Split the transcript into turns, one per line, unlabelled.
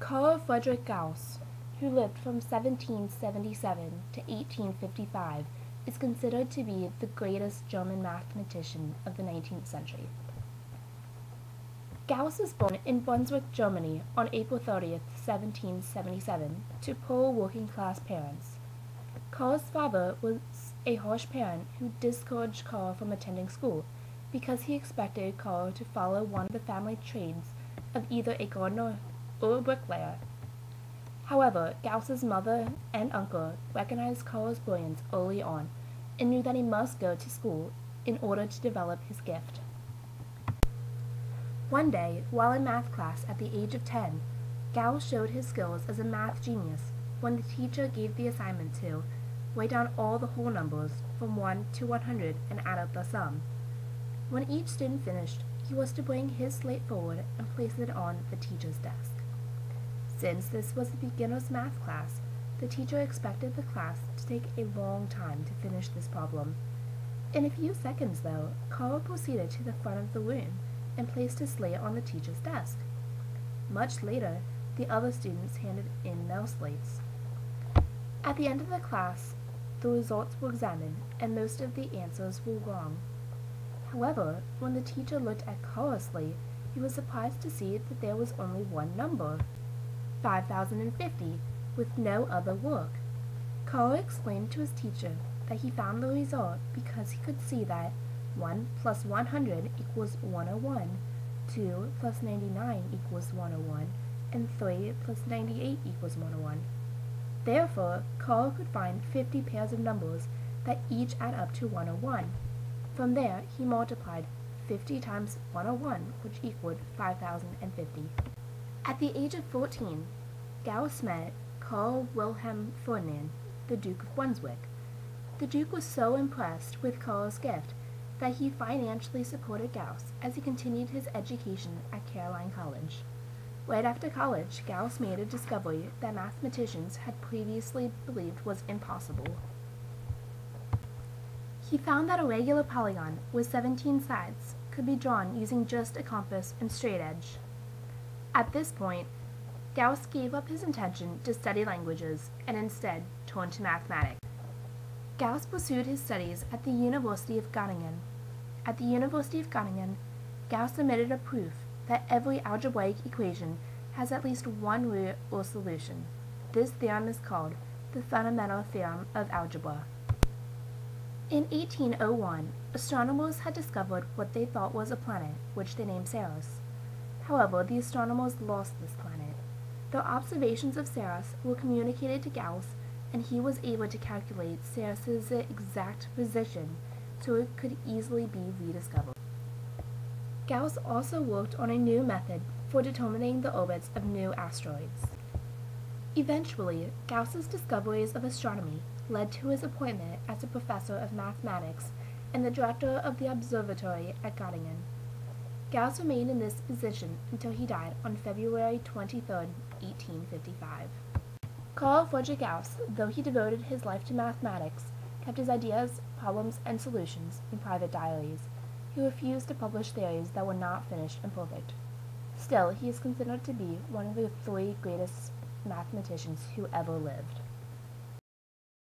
Carl Friedrich Gauss, who lived from 1777 to 1855, is considered to be the greatest German mathematician of the 19th century. Gauss was born in Brunswick, Germany on April 30, 1777, to poor working-class parents. Carl's father was a harsh parent who discouraged Carl from attending school because he expected Carl to follow one of the family trades of either a gardener or a bricklayer. However, Gauss's mother and uncle recognized Carl's brilliance early on and knew that he must go to school in order to develop his gift. One day, while in math class at the age of 10, Gauss showed his skills as a math genius when the teacher gave the assignment to write down all the whole numbers from 1 to 100 and add up the sum. When each student finished, he was to bring his slate forward and place it on the teacher's desk. Since this was a beginner's math class, the teacher expected the class to take a long time to finish this problem. In a few seconds, though, Carl proceeded to the front of the room and placed his slate on the teacher's desk. Much later, the other students handed in their slates. At the end of the class, the results were examined, and most of the answers were wrong. However, when the teacher looked at Carl's slate, he was surprised to see that there was only one number, 5050, with no other work. Carl explained to his teacher that he found the result because he could see that 1 plus 100 equals 101, 2 plus 99 equals 101, and 3 plus 98 equals 101. Therefore, Carl could find 50 pairs of numbers that each add up to 101. From there, he multiplied 50 times 101, which equaled 5050. At the age of 14, Gauss met Karl Wilhelm Ferdinand, the Duke of Brunswick. The Duke was so impressed with Carl's gift that he financially supported Gauss as he continued his education at Caroline College. Right after college, Gauss made a discovery that mathematicians had previously believed was impossible. He found that a regular polygon with 17 sides could be drawn using just a compass and straight edge. At this point, Gauss gave up his intention to study languages and instead turned to mathematics. Gauss pursued his studies at the University of Göttingen. At the University of Göttingen, Gauss submitted a proof that every algebraic equation has at least one root or solution. This theorem is called the fundamental theorem of algebra. In 1801, astronomers had discovered what they thought was a planet, which they named Ceres. However, the astronomers lost this planet. Their observations of Ceres were communicated to Gauss, and he was able to calculate Ceres' exact position so it could easily be rediscovered. Gauss also worked on a new method for determining the orbits of new asteroids. Eventually, Gauss's discoveries of astronomy led to his appointment as a professor of mathematics and the director of the observatory at Göttingen. Gauss remained in this position until he died on February 23, 1855. Carl Friedrich Gauss, though he devoted his life to mathematics, kept his ideas, problems, and solutions in private diaries. He refused to publish theories that were not finished and perfect. Still, he is considered to be one of the three greatest mathematicians who ever lived.